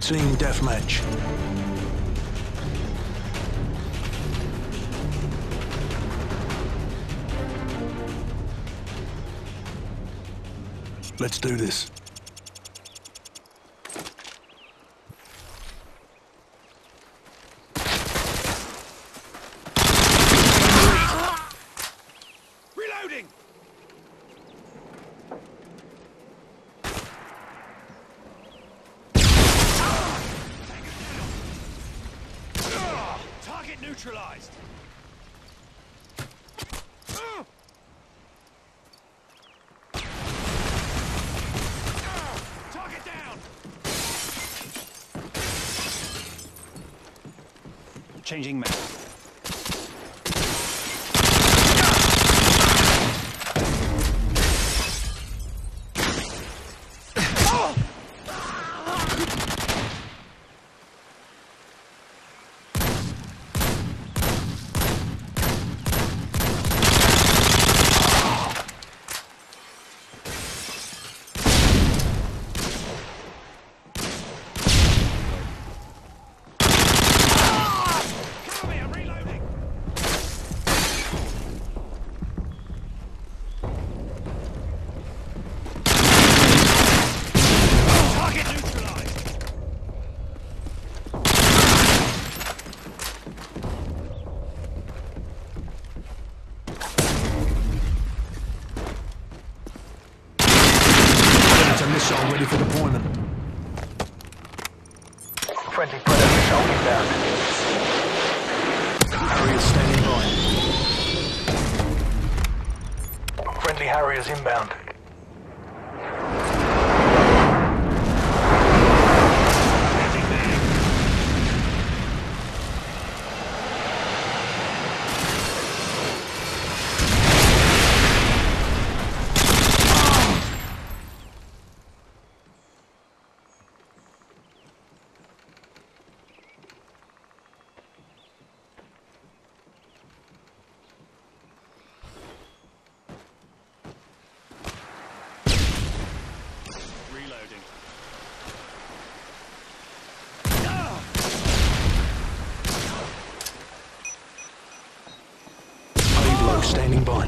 Team deathmatch. Let's do this. Reloading! Target neutralized! Changing map. For deployment. Friendly Predator missile inbound. Harriers standing by. Friendly Harriers inbound. Reloading. Payload standing by.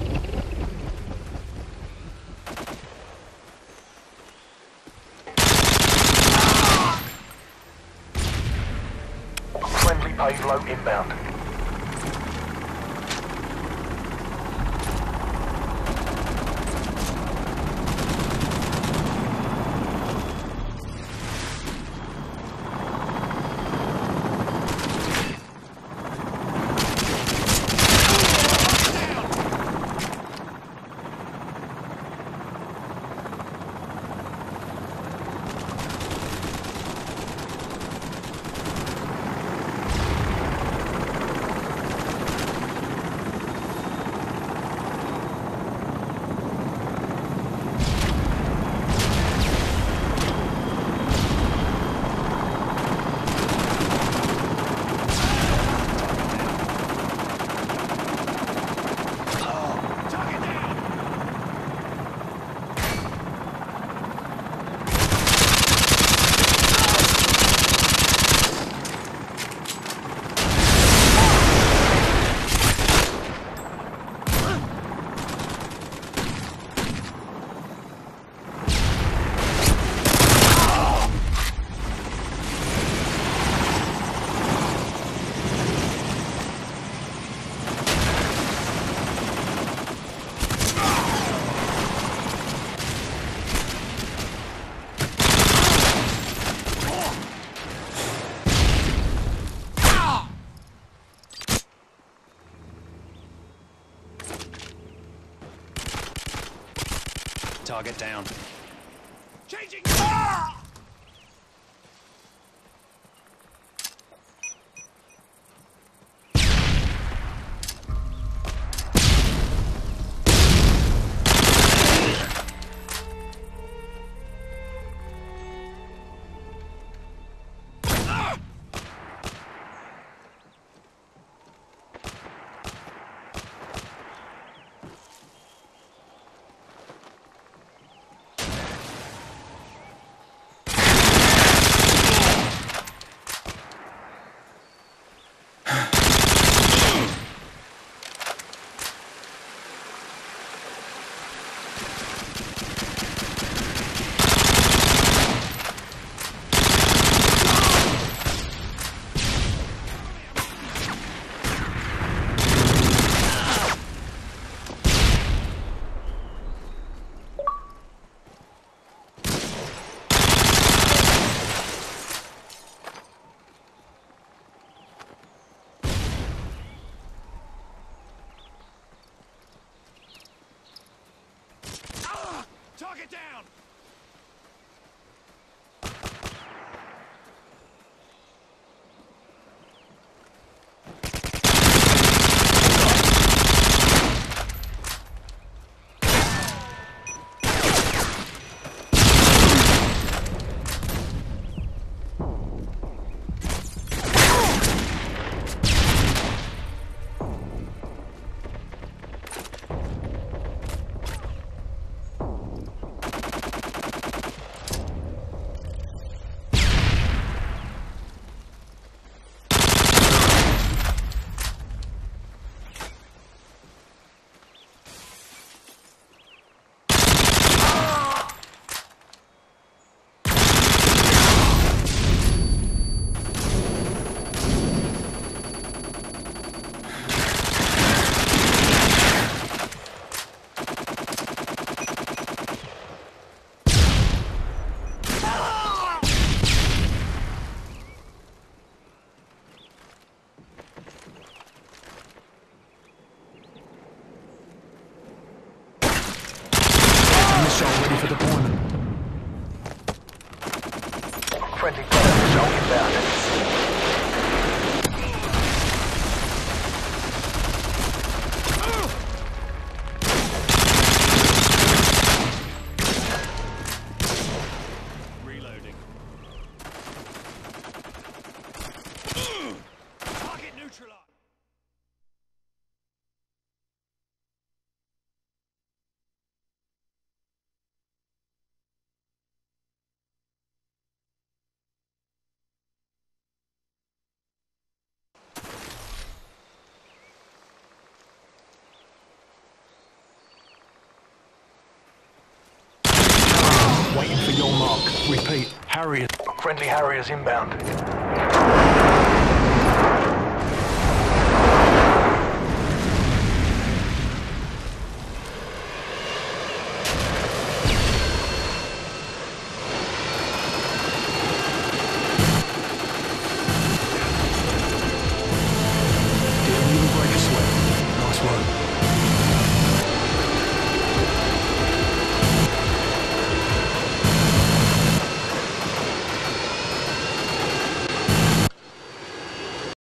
Friendly payload inbound. Target down! Target down. Changing. Ah! Take it down! Friendly Predator missile inbound. Reloading. Target neutralized! Waiting for your mark. Repeat. Harrier. Friendly Harriers inbound.